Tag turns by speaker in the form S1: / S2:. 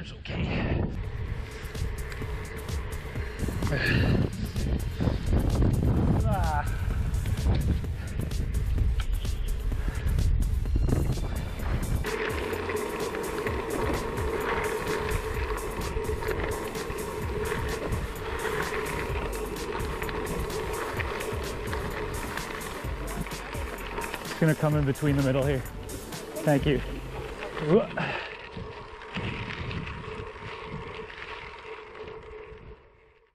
S1: It's okay. Ah. Just gonna come in between the middle here. Thank you.